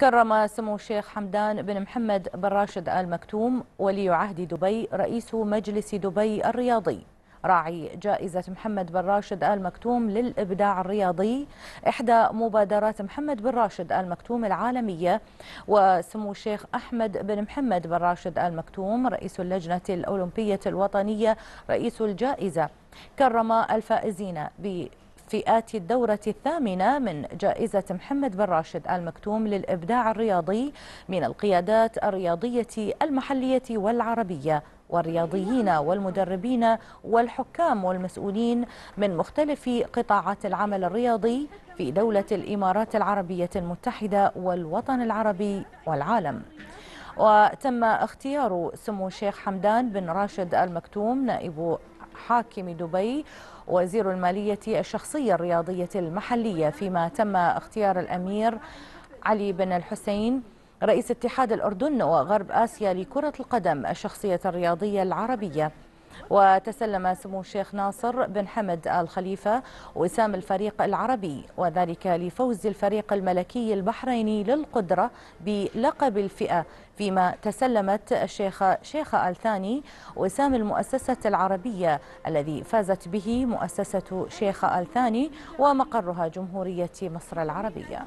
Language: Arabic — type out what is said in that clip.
كرم سمو الشيخ حمدان بن محمد بن راشد آل مكتوم ولي عهد دبي رئيس مجلس دبي الرياضي. راعي جائزة محمد بن راشد آل مكتوم للإبداع الرياضي. إحدى مبادرات محمد بن راشد آل مكتوم العالمية. وسمو الشيخ أحمد بن محمد بن راشد آل مكتوم رئيس اللجنة الأولمبية الوطنية رئيس الجائزة. كرم الفائزين ب فئات الدورة الثامنة من جائزة محمد بن راشد آل مكتوم للإبداع الرياضي من القيادات الرياضية المحلية والعربية والرياضيين والمدربين والحكام والمسؤولين من مختلف قطاعات العمل الرياضي في دولة الإمارات العربية المتحدة والوطن العربي والعالم. وتم اختيار سمو الشيخ حمدان بن راشد آل مكتوم نائب حاكم دبي وزير المالية الشخصية الرياضية المحلية فيما تم اختيار الأمير علي بن الحسين رئيس اتحاد الأردن وغرب آسيا لكرة القدم الشخصية الرياضية العربية. وتسلم سمو الشيخ ناصر بن حمد آل خليفة وسام الفريق العربي وذلك لفوز الفريق الملكي البحريني للقدرة بلقب الفئة. فيما تسلمت الشيخة شيخة آل ثاني وسام المؤسسة العربية الذي فازت به مؤسسة شيخة آل ثاني ومقرها جمهورية مصر العربية.